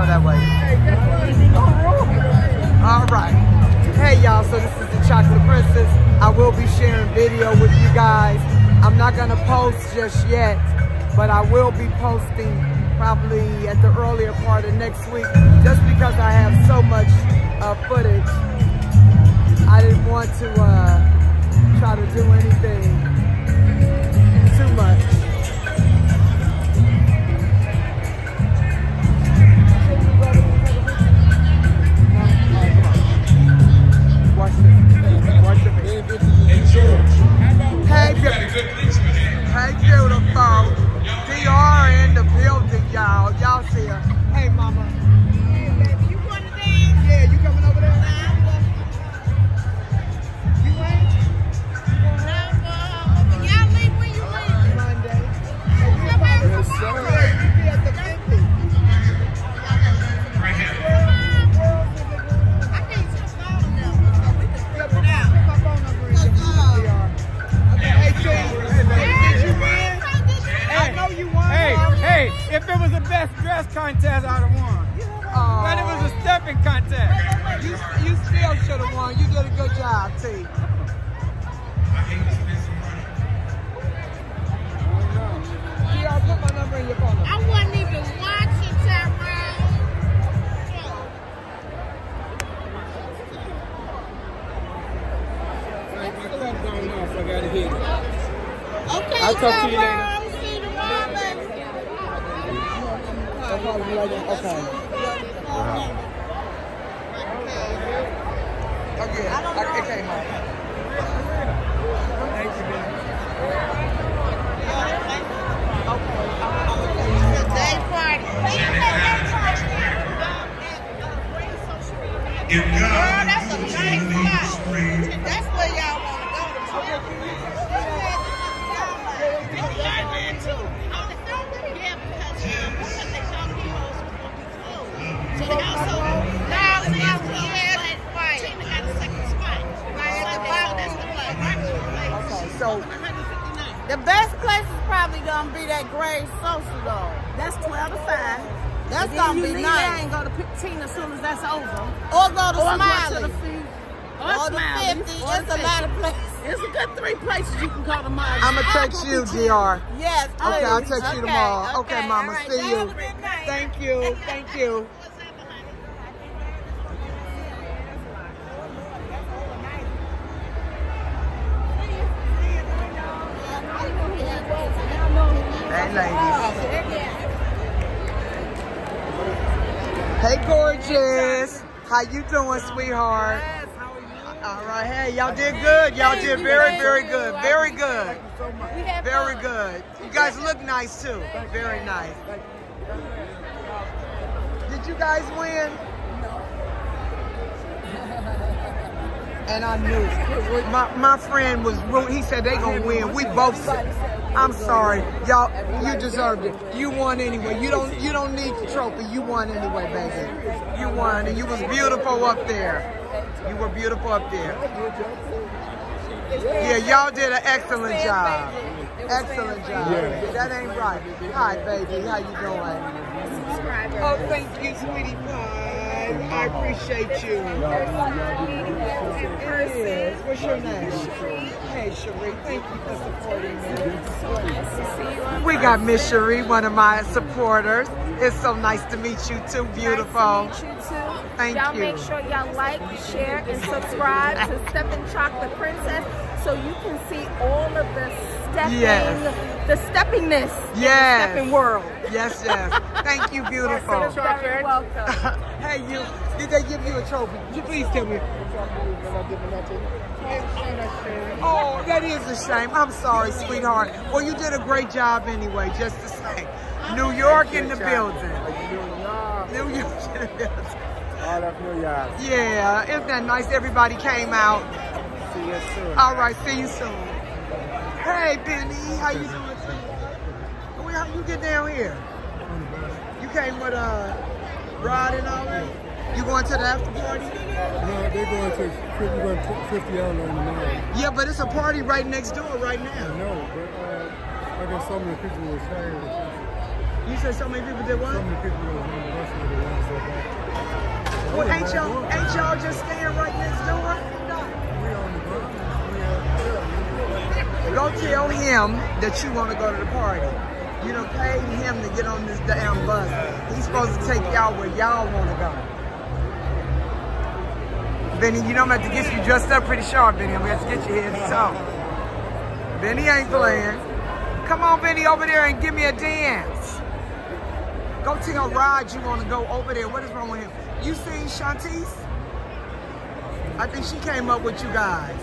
go that way. All right. Hey, y'all. So this is the Chocolate Princess. I will be sharing video with you guys. I'm not going to post just yet, but I will be posting probably at the earlier part of next week just because I have so much uh, footage. I didn't want to uh, try to do anything too much. Contest, I'd have won. Aw. But it was a stepping contest. You, you still should have won. You did a good job, T. I hate to spend some money. DR, put my number in your phone. I wasn't even watching Tyrone. Okay, I'll talk to you Tyrone. Call you. Okay. Okay. Came out. It's a day party. If God that Grave Social though. That's 12 to 5. That's And then gonna you be leave nice. there and go to P- Tina as soon as that's over. Or go to Or go to Smiley. the feed. Or, Or the Smiley. 50. Or It's the a lot 50. of places. It's a good three places you can go to Marvin. I'm gonna text you, DR. Yes. Okay, I'll please. text you Okay, tomorrow. Okay, mama, all right. see Y'all you. have a good night. Thank you. Thank you. How you doing, sweetheart? Yes, how are you? All right. Hey, y'all did good. Y'all did very, very good. Very good. Very good. You guys look nice too. Very nice. Did you guys win? And I knew. My, my friend was rude. He said they gonna win. We both said. I'm sorry. Y'all, you deserved it. You won anyway. You don't you don't need the trophy. You won anyway, baby. You won and you was beautiful up there. You were beautiful up there. Yeah, y'all did an excellent job. Excellent job. That ain't right. Hi, baby. How you doing? Oh, thank you, sweetie pie. I appreciate you. It is. What's your name? Hey, Cherie. Thank you for supporting me. We got Miss Cherie, one of my supporters. It's so nice to meet you too, beautiful. Nice to meet you too. Thank y'all you. make sure y'all like, share, and subscribe to Steppin' Chocolate Princess so you can see all of the stepping, Yes. The steppingness in Yes. the stepping world. Yes, yes. Thank you, beautiful. You're very welcome. hey, you. Did they give you a trophy? Could you please tell me? Oh, that is a shame. I'm sorry, sweetheart. Well, you did a great job anyway, just the same. New York in the building. New York in the building. All of New York. Yeah, isn't that nice? Everybody came out. See you soon. All right, see you soon. Hey, Benny, how you doing? How you get down here? You came with uh, Rod and all that? You going to the after party? No, they're going to 50, 50 out on the mile. Yeah, but it's a party right next door right now. No, but uh, I got so many people were saying. You said so many people did what? So many people that on the bus were that. Well, ain't y'all, ain't y'all just staying right next door? We on the bus. We had, yeah, Go tell him that you want to go to the party. You done paid him to get on this damn bus. He's supposed to take y'all where y'all want to go. Benny, you know I'm going to have to get you dressed up pretty sharp, Benny. I'm going to have to get you here to toe. Benny ain't playing. Come on, Benny, over there and give me a dance. Go tell ride you want to go over there. What is wrong with him? You seen Shantice? I think she came up with you guys.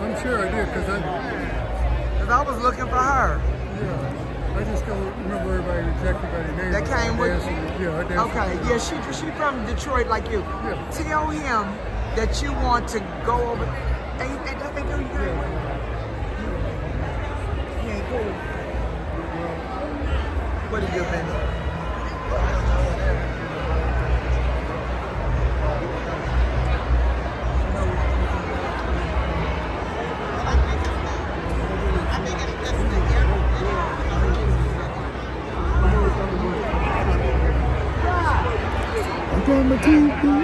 I'm sure I did, because I, Because I was looking for her. Yeah, I just don't remember everybody exactly by their name. That came with you? Yeah, I Okay, yeah, she she from Detroit like you. Yeah. Tell him that you want to go over. Ain't that that they do you? He ain't cool. What have you been? Better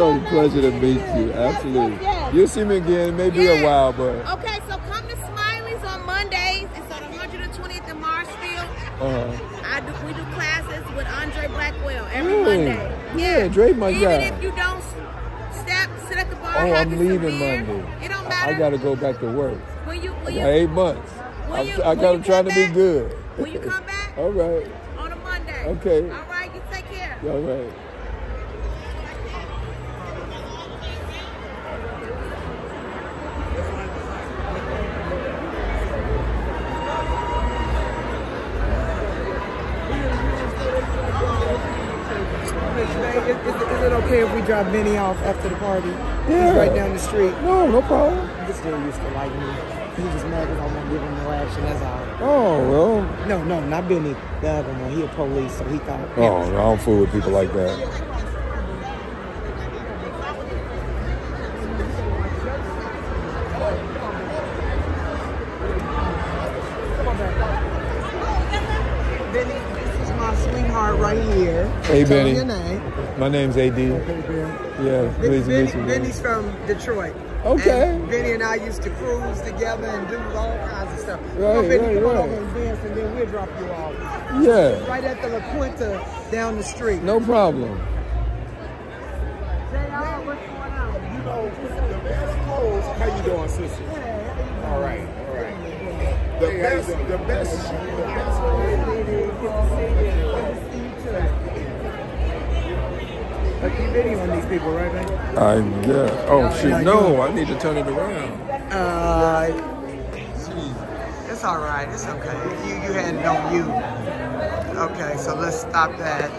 So pleasure to meet you. Absolutely. yes. You'll see me again. Maybe a while, but Okay, so come to Smiley's on Mondays. It's on 120th in Marshfield. uh, I do, we do classes with Andre Blackwell every? Monday. Yeah, Dre my Even guy. if you don't step, sit at the bar, oh, I'm leaving beer, Monday. It don't I, matter. I gotta go back to work. Will you? I got eight months. You- I will got to I'm to be good. Will you come back All right. on a Monday? Okay. All right. You take care. All right. Okay if we drop Benny off after the party? Yeah. He's right down the street. No, no problem. This dude used to like me. He just mad because I won't give him no action, that's all. Oh well. No, no, not Benny. The other one. He a police, so he thought. Oh, no, I don't fool with people like that. Right here. Hey, Tell Benny. me your name. My name's AD. Okay, Ben. Yeah, pleased to Benny, meet you. man. Benny's from Detroit. Okay. And Benny and I used to cruise together and do all kinds of stuff. Right, Come on, Benny, right, come on right. over and dance, and then we'll drop you off. Yeah, Right at the La Quinta down the street. no problem. JR, what's going on? You know, the best clothes. How you doing, sister? All right, all right. The best, the best, the best video on these people, right, man? I yeah. Oh shit, no! I need to turn it around. Uh, it's all right. It's okay. You you had it on you. Okay, so let's stop that.